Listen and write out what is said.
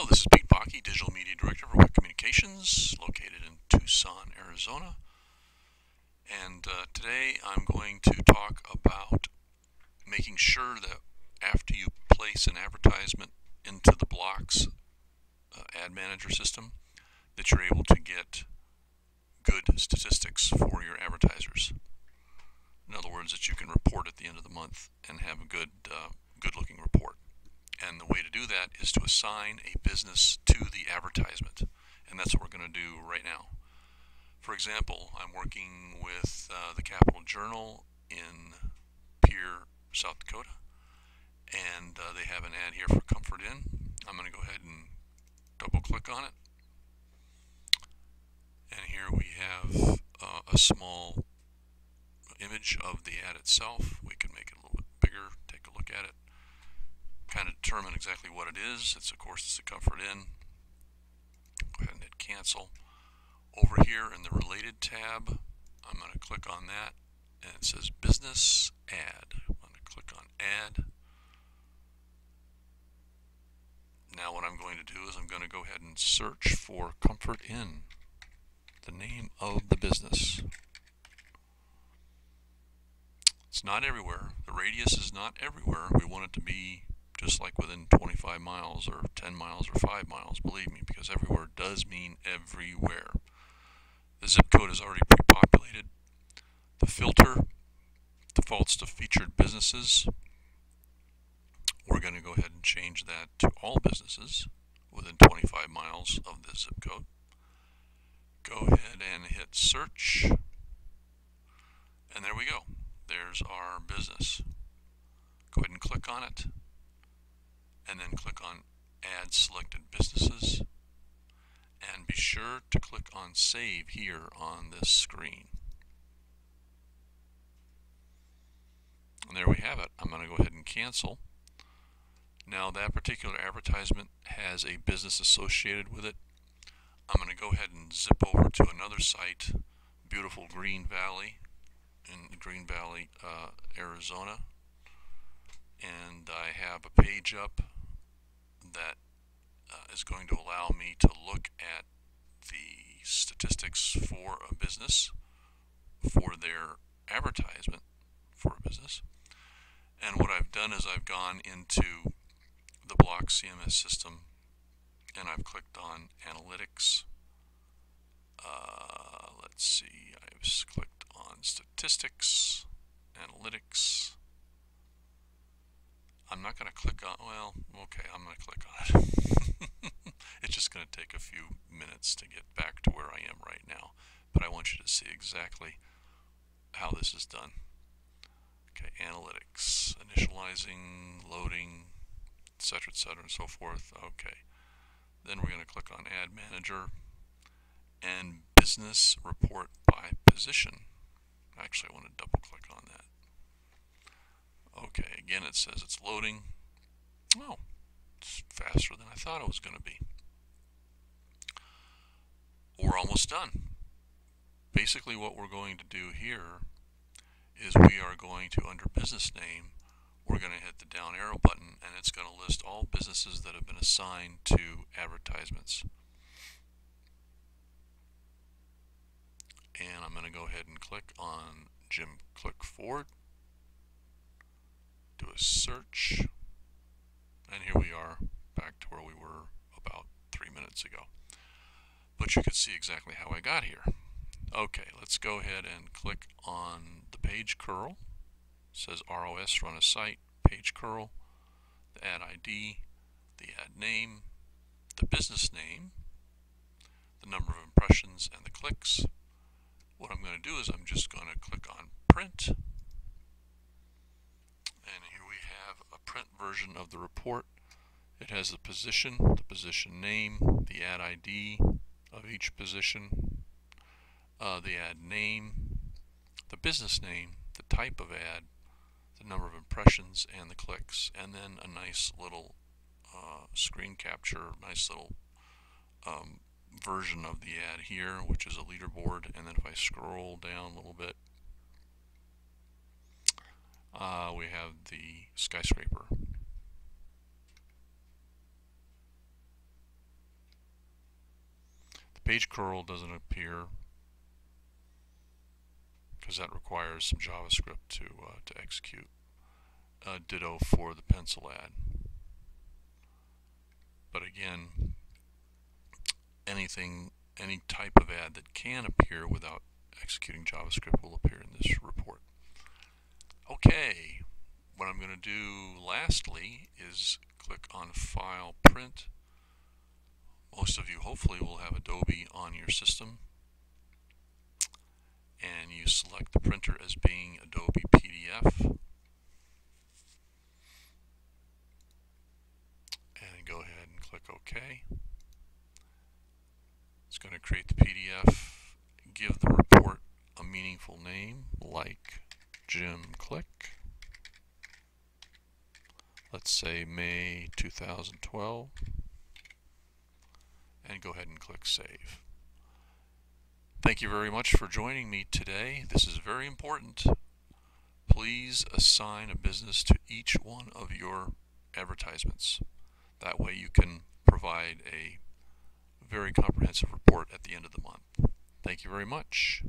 Hello, this is Pete Bakke, Digital Media Director for Wick Communications, located in Tucson, Arizona. And uh, today I'm going to talk about making sure that after you place an advertisement into the Blox uh, ad manager system, that you're able to get good statistics for your advertisers. In other words, that you can report at the end of the month and have a good, uh. And the way to do that is to assign a business to the advertisement. And that's what we're going to do right now. For example, I'm working with uh, the Capital Journal in Pierre, South Dakota. And uh, they have an ad here for Comfort Inn. I'm going to go ahead and double click on it. And here we have uh, a small image of the ad itself. We can make it a little bit bigger, take a look at it determine exactly what it is. It's of course it's a Comfort Inn. Go ahead and hit cancel. Over here in the related tab, I'm going to click on that and it says business add. I'm going to click on add. Now what I'm going to do is I'm going to go ahead and search for Comfort Inn, the name of the business. It's not everywhere. The radius is not everywhere. We want it to be just like within 25 miles or 10 miles or 5 miles, believe me, because everywhere does mean everywhere. The zip code is already pre-populated. The filter defaults to featured businesses. We're going to go ahead and change that to all businesses within 25 miles of the zip code. Go ahead and hit search. And there we go. There's our business. Go ahead and click on it and then click on Add Selected Businesses and be sure to click on Save here on this screen. And there we have it. I'm going to go ahead and cancel. Now that particular advertisement has a business associated with it. I'm going to go ahead and zip over to another site, beautiful Green Valley in Green Valley, uh, Arizona. And I have a page up that uh, is going to allow me to look at the statistics for a business, for their advertisement for a business. And what I've done is I've gone into the Blox CMS system and I've clicked on Analytics. Uh, let's see, I've clicked on Statistics, Analytics, I'm not going to click on, well, okay, I'm going to click on it. it's just going to take a few minutes to get back to where I am right now, but I want you to see exactly how this is done. Okay, analytics, initializing, loading, etc., etc., and so forth. Okay, then we're going to click on Ad Manager and Business Report by Position. Actually, I want to double click. Okay, again it says it's loading. Oh, it's faster than I thought it was going to be. We're almost done. Basically what we're going to do here is we are going to, under business name, we're going to hit the down arrow button and it's going to list all businesses that have been assigned to advertisements. And I'm going to go ahead and click on Jim Click Ford do a search, and here we are back to where we were about three minutes ago. But you can see exactly how I got here. Okay, let's go ahead and click on the page curl. It says ROS run a site, page curl, the ad ID, the ad name, the business name, the number of impressions and the clicks. What I'm going to do is I'm just going to click on print and here we have a print version of the report. It has the position, the position name, the ad ID of each position, uh, the ad name, the business name, the type of ad, the number of impressions, and the clicks, and then a nice little uh, screen capture, nice little um, version of the ad here, which is a leaderboard. And then if I scroll down a little bit, uh, we have the skyscraper. Page curl doesn't appear because that requires some JavaScript to uh, to execute. Uh, ditto for the pencil ad. But again, anything, any type of ad that can appear without executing JavaScript will appear in this report. Okay, what I'm going to do lastly is click on File, Print. Most of you hopefully will have Adobe on your system. And you select the printer as being Adobe PDF. And go ahead and click OK. It's going to create the PDF, give the report a meaningful name like Jim Click. Let's say May 2012 and go ahead and click Save. Thank you very much for joining me today. This is very important. Please assign a business to each one of your advertisements. That way you can provide a very comprehensive report at the end of the month. Thank you very much.